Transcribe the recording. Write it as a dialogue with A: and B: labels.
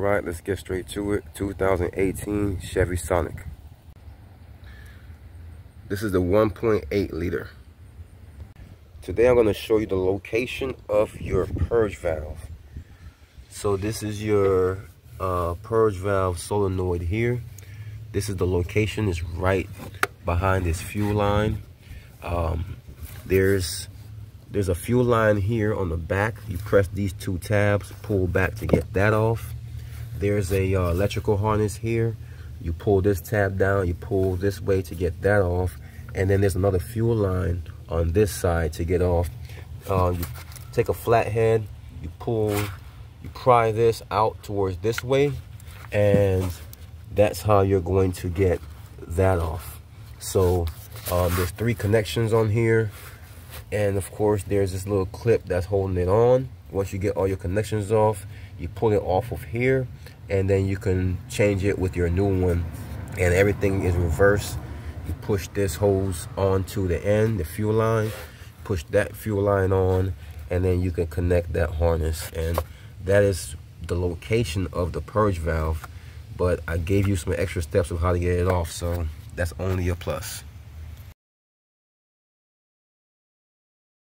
A: right, let's get straight to it. 2018 Chevy Sonic. This is the 1.8 liter. Today I'm going to show you the location of your purge valve. So this is your uh, purge valve solenoid here. This is the location. It's right behind this fuel line. Um, there's there's a fuel line here on the back. You press these two tabs, pull back to get that off. There's a uh, electrical harness here. You pull this tab down, you pull this way to get that off. And then there's another fuel line on this side to get off. Uh, you take a flathead, you pull, you pry this out towards this way, and that's how you're going to get that off. So um, there's three connections on here and of course there's this little clip that's holding it on once you get all your connections off you pull it off of here and then you can change it with your new one. And everything is reversed. You push this hose onto the end the fuel line. Push that fuel line on and then you can connect that harness. And that is the location of the purge valve but I gave you some extra steps of how to get it off so that's only a plus